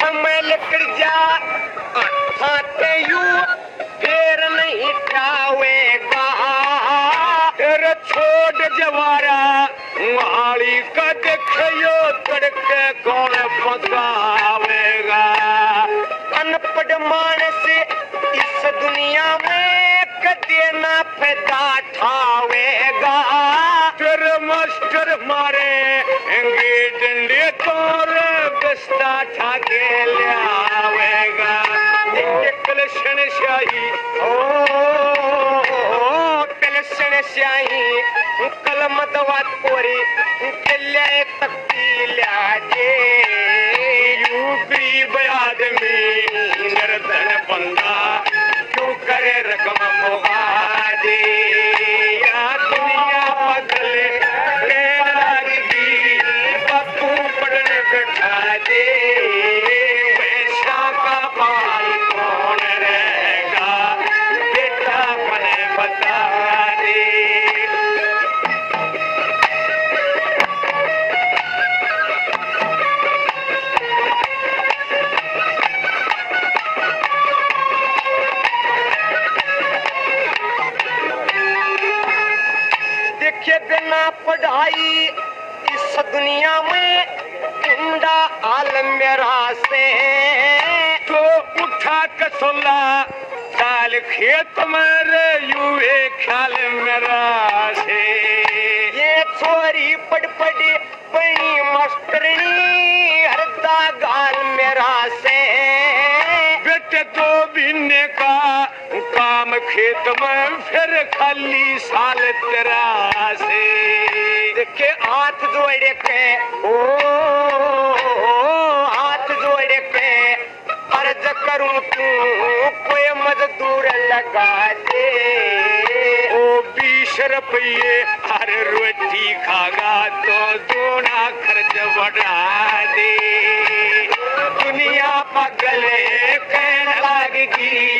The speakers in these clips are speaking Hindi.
समय लकड़ जा। अठाते यू, फिर नहीं जावेगा तेरे छोड़ जवारा माली का देखियो तड़के कौन पकावेगा अनपढ़ मानस इस दुनिया में कदे ना पैदा ठावेगा। कलशन शाही ओ कलशन शाही कलम दवा कोरी केल्या एक तक्तील्या जे। यू गरीब आदमी निर्धन बंदा क्यों करे रकम मुहाजे देखे बिना पढ़ाई इस दुनिया में कुंडा आलम मेरा से तो उठा कसोला साल खेत मारे यू ख्याल मेरा से ये छोरी पड़ पड़ी बनी मास्टरनी खेत में फिर खाली साल तेरा से। देखे हाथ जोड़े के ओ हाथ जोड़े के अर्ज़ करूँ तू कोई मजदूर लगा दे। ओ बीस रुपये हर रोटी खागा तो दोना खर्च बढ़ा दे। दुनिया पागल कहने लगेगी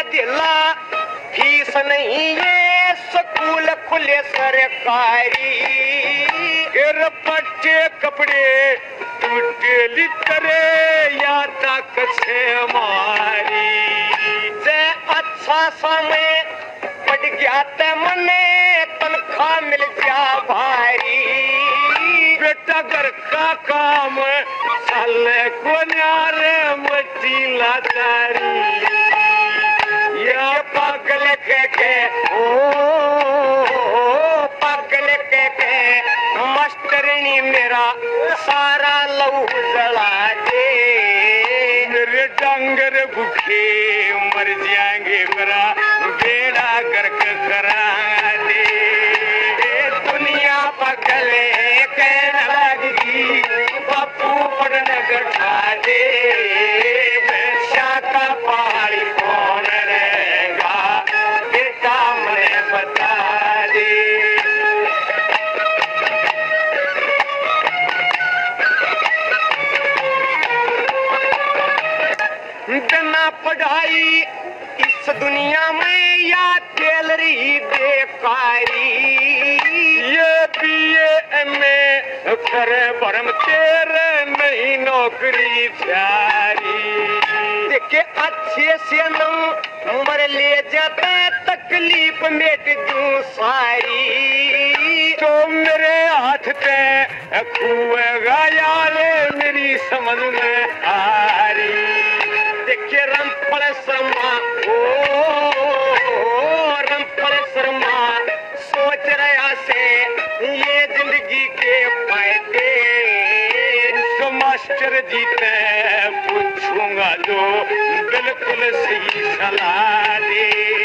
दिला। फ़ीस नहीं ये स्कूल खुले सरकारी। बच्चे कपड़े टूटे लिटरे या ताकत से मारी जे अच्छा समय पड़ गया ते मने, तनख्वाह मिल जा भारी। बेटा घर का काम साले को के ओ, पागल के के मस्तरणी मेरा सारा लहू जला दे। मेरे डांगर भूखे मर जाएँगे मेरा। बिना पढ़ाई इस दुनिया में या तेल बेकारी? ये बीए एमए करे भरम तेरे नहीं नौकरी प्यारी। देखे अच्छे से नंबर ले जाता तकलीफ़ मिट जू सारी। तो मेरे हाथ पे खुएगा यार, मेरी समझ में आ मास्टर जी से पूछूंगा जो बिल्कुल सही सलाह दे